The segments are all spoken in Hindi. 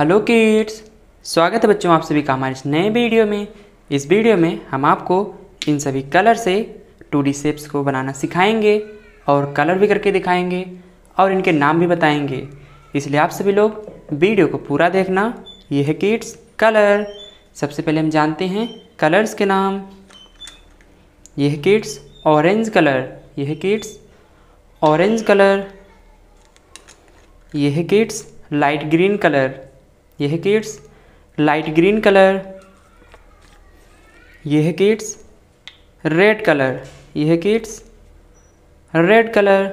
हेलो किड्स, स्वागत है बच्चों आप सभी का हमारे इस नए वीडियो में। इस वीडियो में हम आपको इन सभी कलर से टू डी शेप्स को बनाना सिखाएँगे और कलर भी करके दिखाएँगे और इनके नाम भी बताएँगे। इसलिए आप सभी लोग वीडियो को पूरा देखना। ये है किड्स कलर। सबसे पहले हम जानते हैं कलर्स के नाम। ये है किड्स ऑरेंज कलर। ये है किड्स ऑरेंज कलर। ये है किड्स लाइट ग्रीन कलर। ये है किड्स लाइट ग्रीन कलर ये है किड्स रेड कलर ये है किड्स रेड कलर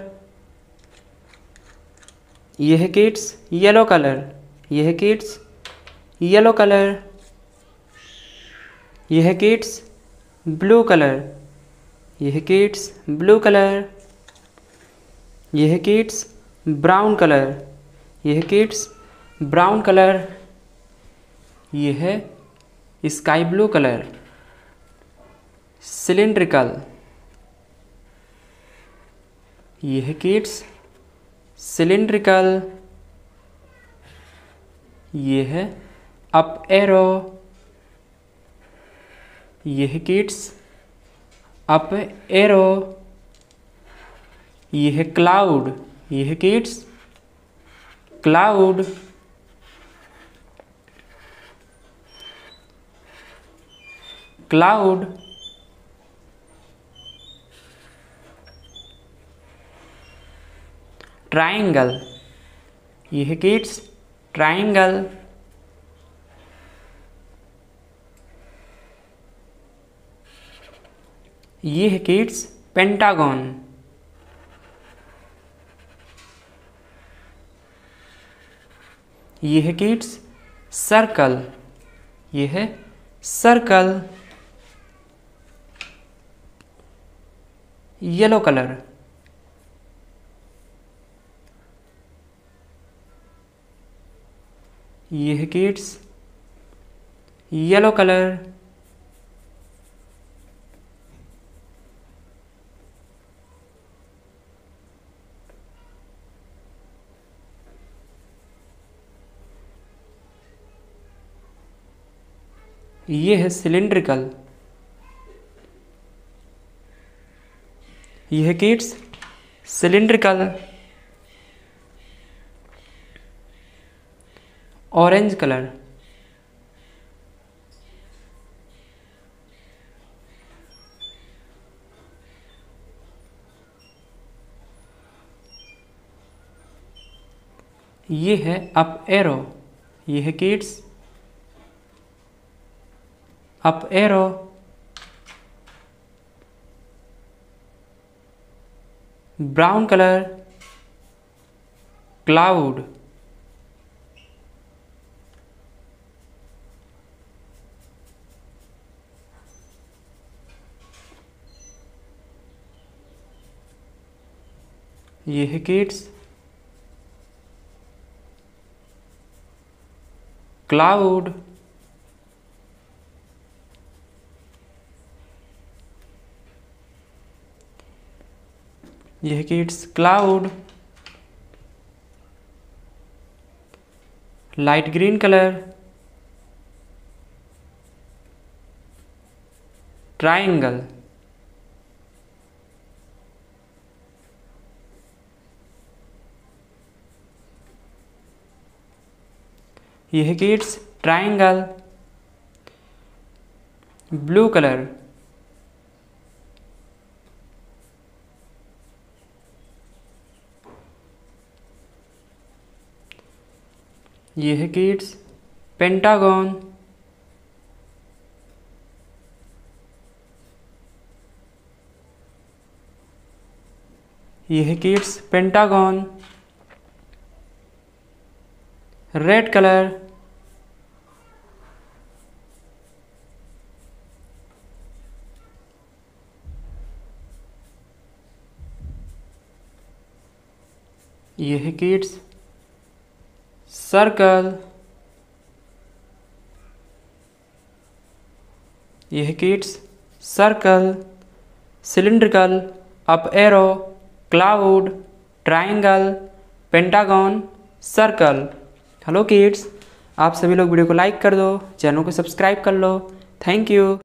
ये है किड्स येलो कलर ये है किड्स येलो कलर ये है किड्स ब्लू कलर ये है किड्स ब्लू कलर ये है किड्स ब्राउन कलर ये है किड्स ब्राउन कलर, ये है स्काई ब्लू कलर। सिलेंड्रिकल, ये है किड्स। सिलेंड्रिकल, ये है अप एरो। ये है किड्स, अप एरो। ये है क्लाउड, ये है किड्स। क्लाउड क्लाउड ट्राइंगल ये है किड्स ट्राइंगल ये है किड्स पेंटागन ये है किड्स सर्कल ये है सर्कल येलो कलर ये है किड्स येलो कलर ये है सिलेंड्रिकल ये है किड्स। Cylindrical orange colour. ये है अप एरो। ये है kids. Up arrow. Brown colour cloud ये है किड्स क्लाउड यह kids cloud light green colour triangle यह किड्स ट्राइंगल ब्लू कलर ये है किड्स। पेंटागॉन। ये है किड्स। पेंटागॉन। Red colour. ये है किड्स। सर्कल। यह kids, circle, cylindrical, up arrow, cloud triangle pentagon, circle. Hello kids, आप सभी लोग वीडियो को लाइक कर दो, चैनल को सब्सक्राइब कर लो। Thank you.